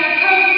that he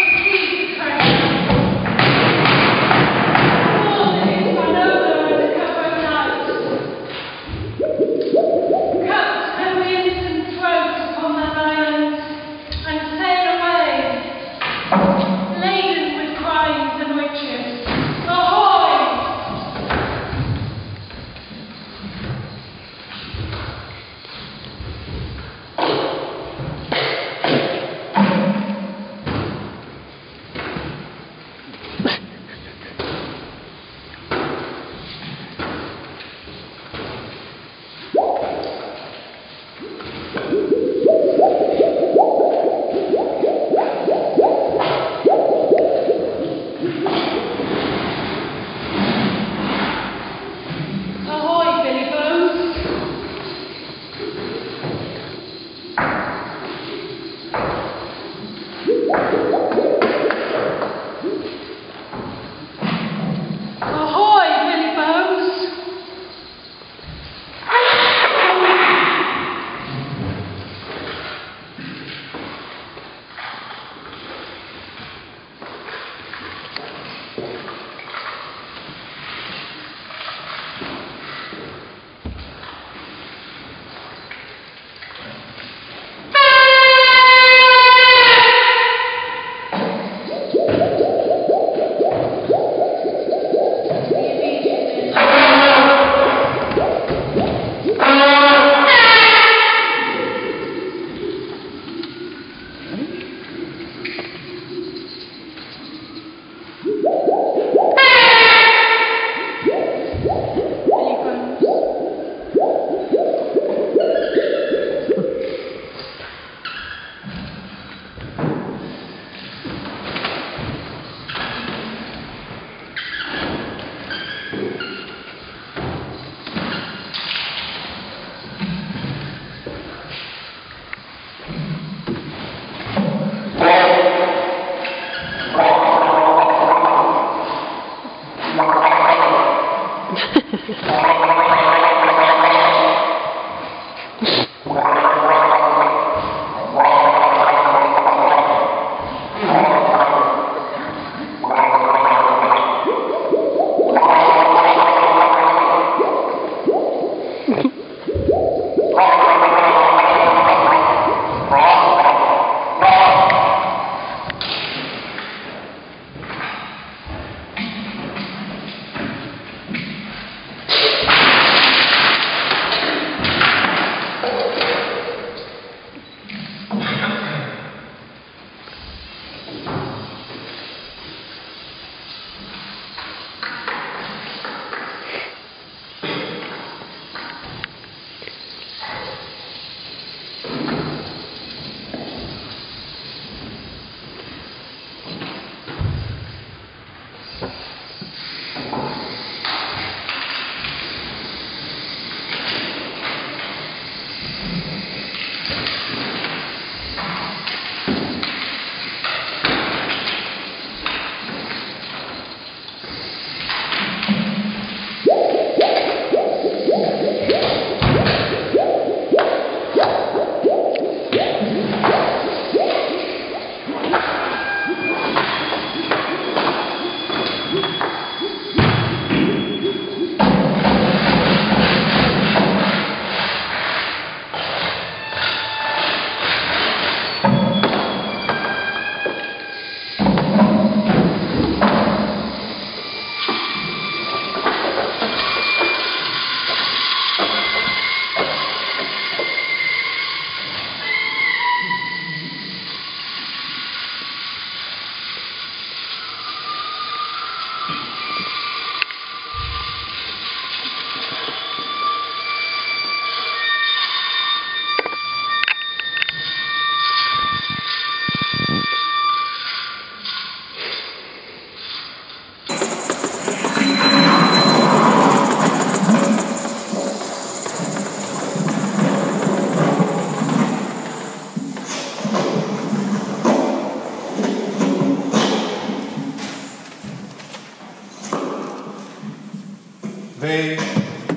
V,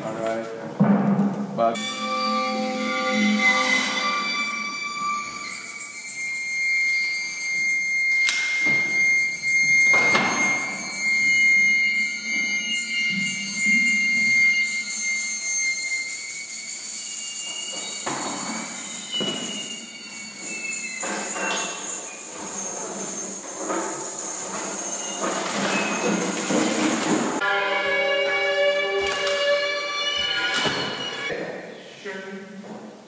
alright, but. Use there. More.